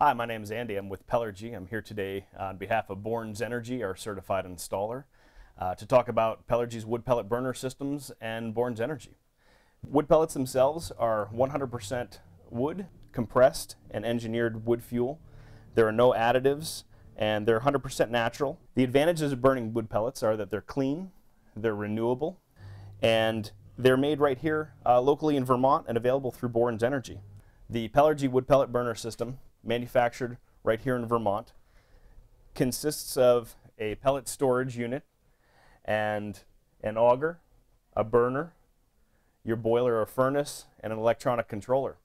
Hi, my name is Andy. I'm with Pellergy. I'm here today on behalf of Bourne's Energy, our certified installer, uh, to talk about Pellergy's wood pellet burner systems and Bourne's Energy. Wood pellets themselves are 100% wood, compressed and engineered wood fuel. There are no additives and they're 100% natural. The advantages of burning wood pellets are that they're clean, they're renewable, and they're made right here uh, locally in Vermont and available through Bourne's Energy. The Pellergy wood pellet burner system manufactured right here in Vermont, consists of a pellet storage unit and an auger, a burner, your boiler or furnace, and an electronic controller.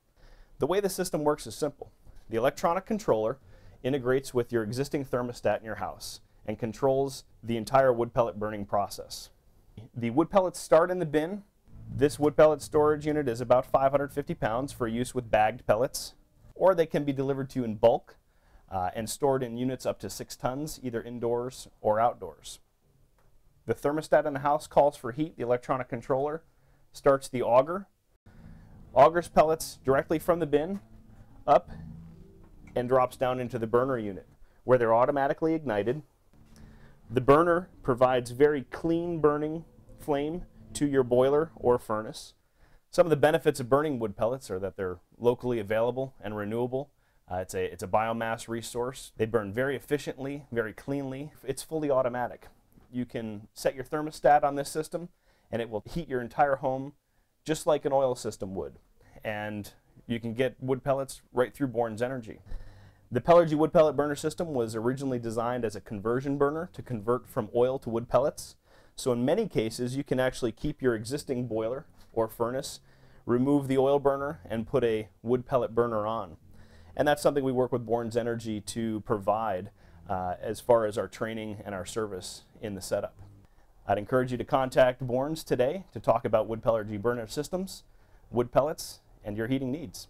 The way the system works is simple. The electronic controller integrates with your existing thermostat in your house and controls the entire wood pellet burning process. The wood pellets start in the bin. This wood pellet storage unit is about 550 pounds for use with bagged pellets or they can be delivered to you in bulk uh, and stored in units up to six tons, either indoors or outdoors. The thermostat in the house calls for heat. The electronic controller starts the auger, augers pellets directly from the bin up and drops down into the burner unit where they're automatically ignited. The burner provides very clean burning flame to your boiler or furnace. Some of the benefits of burning wood pellets are that they're locally available and renewable. Uh, it's, a, it's a biomass resource. They burn very efficiently, very cleanly. It's fully automatic. You can set your thermostat on this system and it will heat your entire home just like an oil system would. And you can get wood pellets right through Bourne's Energy. The Pellergy wood pellet burner system was originally designed as a conversion burner to convert from oil to wood pellets. So in many cases, you can actually keep your existing boiler or furnace, remove the oil burner and put a wood pellet burner on. And that's something we work with Bourne's Energy to provide uh, as far as our training and our service in the setup. I'd encourage you to contact Bourne's today to talk about wood pellet G burner systems, wood pellets, and your heating needs.